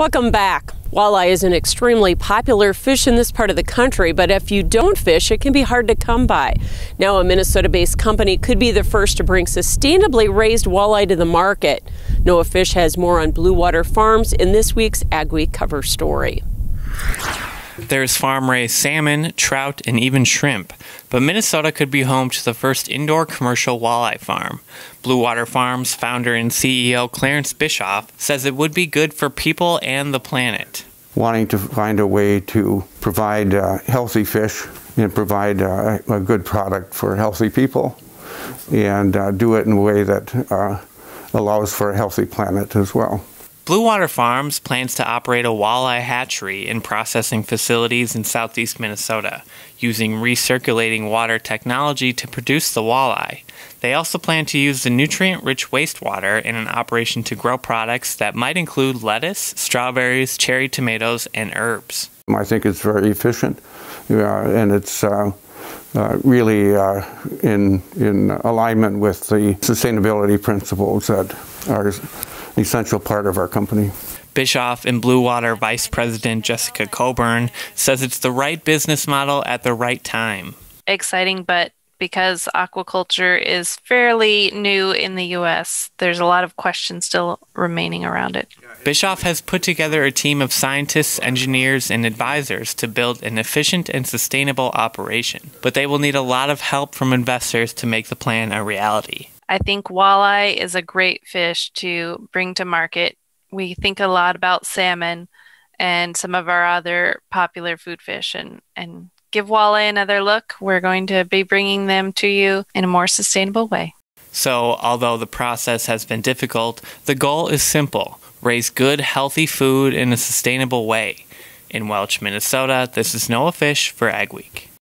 Welcome back. Walleye is an extremely popular fish in this part of the country, but if you don't fish, it can be hard to come by. Now, a Minnesota based company could be the first to bring sustainably raised walleye to the market. Noah Fish has more on Blue Water Farms in this week's Ag cover story. There's farm raised salmon, trout, and even shrimp. But Minnesota could be home to the first indoor commercial walleye farm. Blue Water Farms founder and CEO Clarence Bischoff says it would be good for people and the planet. Wanting to find a way to provide uh, healthy fish and provide uh, a good product for healthy people and uh, do it in a way that uh, allows for a healthy planet as well. Blue Water Farms plans to operate a walleye hatchery and processing facilities in southeast Minnesota, using recirculating water technology to produce the walleye. They also plan to use the nutrient rich wastewater in an operation to grow products that might include lettuce, strawberries, cherry tomatoes, and herbs. I think it's very efficient yeah, and it's uh, uh, really uh, in, in alignment with the sustainability principles that are an essential part of our company. Bischoff and Blue Water Vice President Jessica Coburn says it's the right business model at the right time. Exciting, but because aquaculture is fairly new in the U.S., there's a lot of questions still remaining around it. Bischoff has put together a team of scientists, engineers, and advisors to build an efficient and sustainable operation, but they will need a lot of help from investors to make the plan a reality. I think walleye is a great fish to bring to market. We think a lot about salmon and some of our other popular food fish and, and give walleye another look. We're going to be bringing them to you in a more sustainable way. So, although the process has been difficult, the goal is simple raise good, healthy food in a sustainable way. In Welch, Minnesota, this is Noah Fish for Agweek.